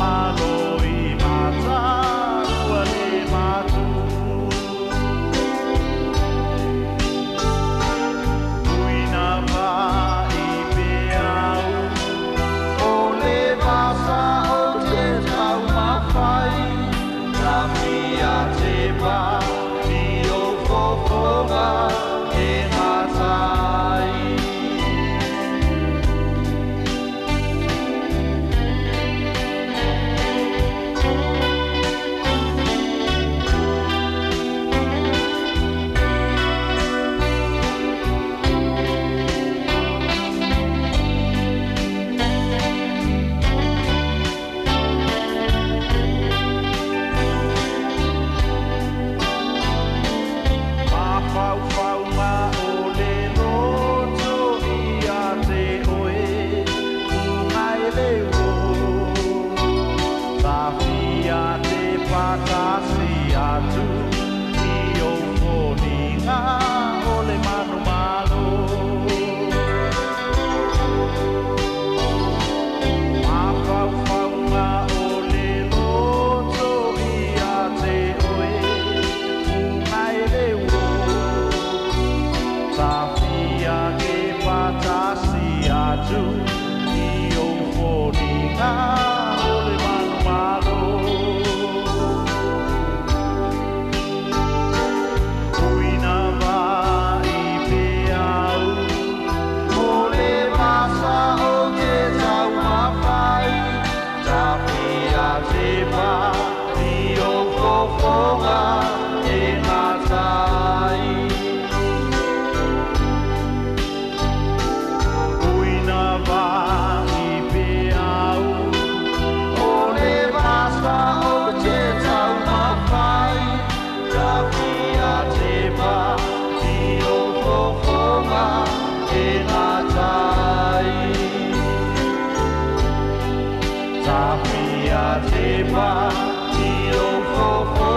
my Lord. Patasi atu i o fōninga o le manu malo Mawhauwhaunga o le loto i a te oe Ngai le wo Tawhia ke patasi atu Tapia te pa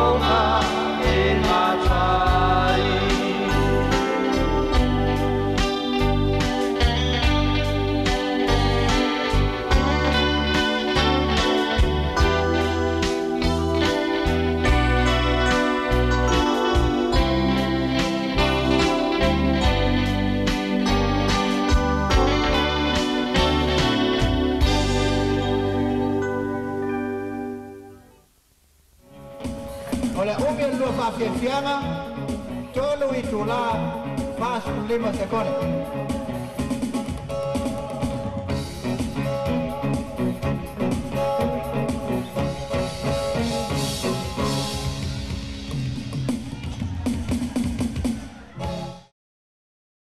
Ole umia lua fafiafianga, tolu itula, fasu lima sekone.